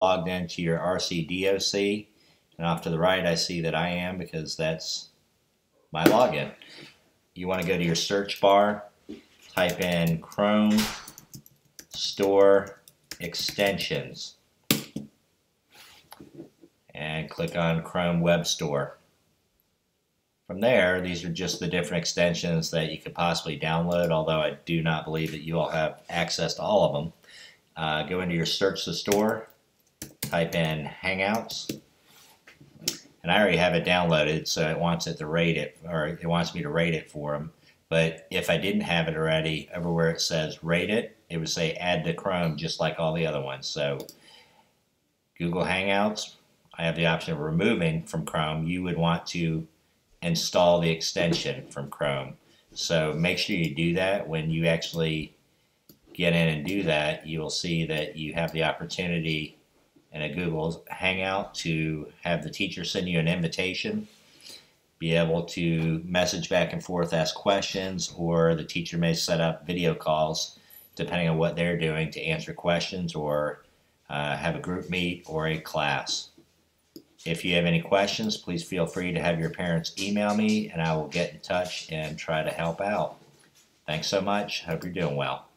logged into your RCDOC. And off to the right, I see that I am because that's my login. You want to go to your search bar, type in Chrome Store Extensions, and click on Chrome Web Store. From there, these are just the different extensions that you could possibly download, although I do not believe that you all have access to all of them. Uh, go into your search the store, type in Hangouts, and I already have it downloaded, so it wants it to rate it, or it wants me to rate it for them. But if I didn't have it already, everywhere it says rate it, it would say add to Chrome just like all the other ones. So Google Hangouts, I have the option of removing from Chrome. You would want to install the extension from Chrome. So make sure you do that when you actually get in and do that, you will see that you have the opportunity in a Google Hangout to have the teacher send you an invitation, be able to message back and forth, ask questions, or the teacher may set up video calls depending on what they're doing to answer questions or uh, have a group meet or a class. If you have any questions, please feel free to have your parents email me and I will get in touch and try to help out. Thanks so much. Hope you're doing well.